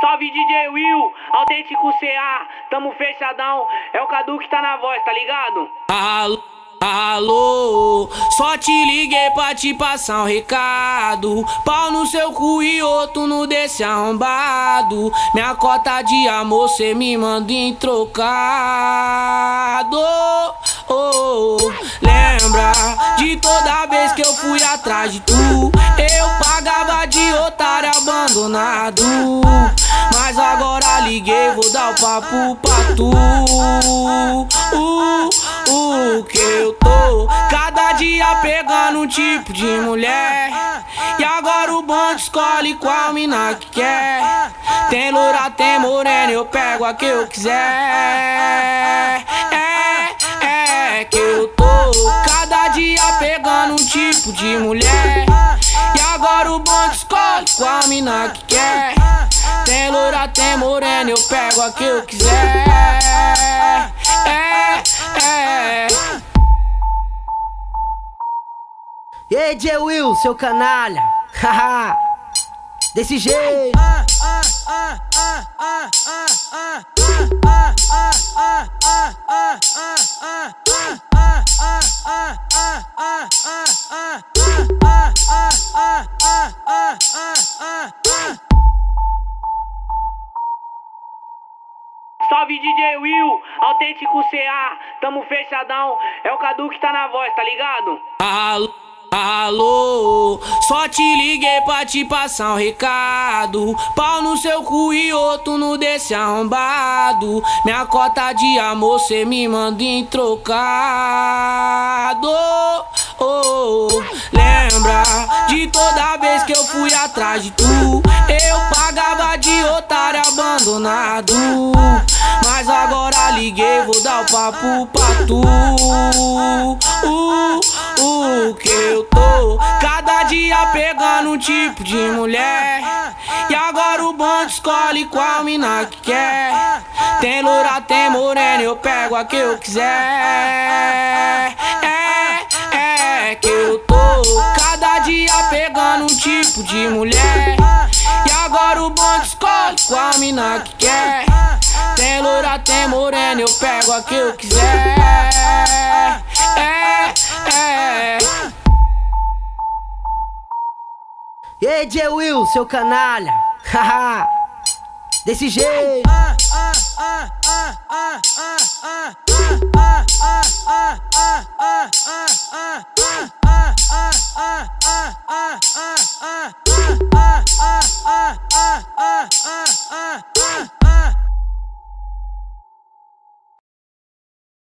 Salve DJ Will, autêntico CA, tamo fechadão. É o Cadu que tá na voz, tá ligado? Alô, alô, só te liguei pra te passar um recado. Pau no seu cu e outro no desse arrombado. Minha cota de amor cê me manda em trocado. Oh, lembra de toda vez que eu fui atrás de tu? Eu pagava de otário abandonado. Mas agora liguei, vou dar o papo pra tu. Uh, uh, que eu tô cada dia pegando um tipo de mulher. E agora o bonde escolhe qual mina que quer. Tem loura, tem morena, eu pego a que eu quiser. É, é que eu tô cada dia pegando um tipo de mulher. E agora o bonde escolhe qual mina que quer. Tem loura, tem morena, eu pego a que eu quiser. É, é. E aí, J. Will, seu canalha. Haha. Desse jeito. Salve DJ Will, autêntico CA, tamo fechadão. É o Cadu que tá na voz, tá ligado? Alô, alô, só te liguei pra te passar um recado. Pau no seu cu e outro no desse arrombado. Minha cota de amor cê me manda em trocado. Oh, lembra de toda vez que eu fui atrás de tu? Abandonado. Mas agora liguei, vou dar o papo pra tu. Uh, uh, que eu tô cada dia pegando um tipo de mulher. E agora o bonde escolhe qual mina que quer. Tem loura, tem morena, eu pego a que eu quiser. É, é que eu tô cada dia pegando um tipo de mulher. E agora o bonde escolhe qual mina que quer. Tem loura, tem morena, eu pego a que eu quiser. É, é. E aí, J. Will, seu canalha. Haha. Desse jeito.